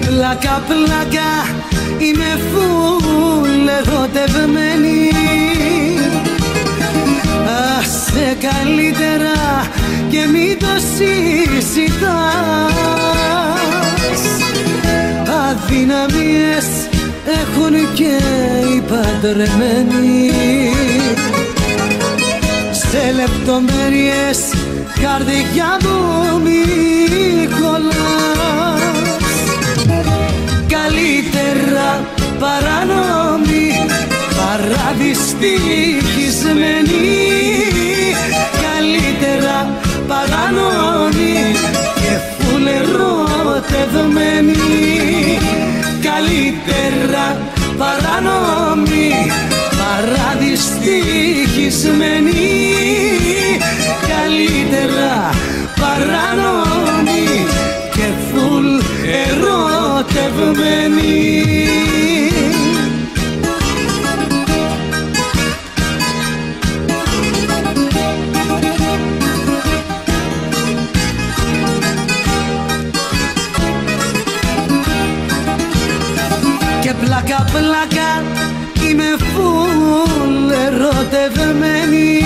Και πλάκα πλάκα είμαι φουλ ερωτευμένη Άσε καλύτερα και μην το συζητάς. Αδυναμίες έχουν και οι παντρεμένοι. Σε λεπτομέρειες καρδιά μου Καλύτερα παράνομη παρά δυστυχισμένη Καλύτερα παράνομη και φουλερωτευμένη Καλύτερα παράνομη παρά Και πλάκα πλάκα είμαι φουλ ερωτευμένη.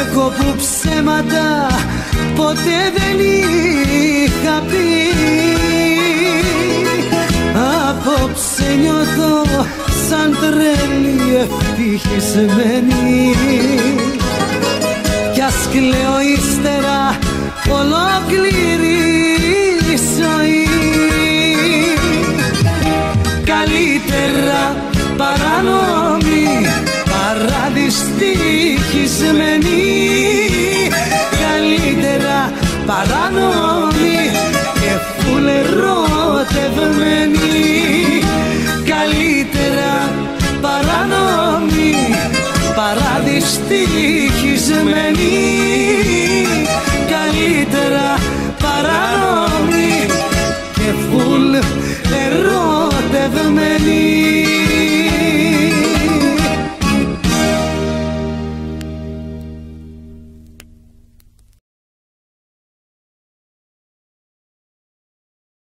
Εγώ που ψέματα ποτέ δεν είχα πει. Απόψε νιώθω σαν τρέλη ευτυχισμένη. Κι ας κλαίω ύστερα ολόκληρη δυστυχισμένη. Καλύτερα παράνομη και φουλερωτευμένη Καλύτερα παράνομη παρά δυστυχισμένη. Καλύτερα παράνομη και φουλ ερωτευμένη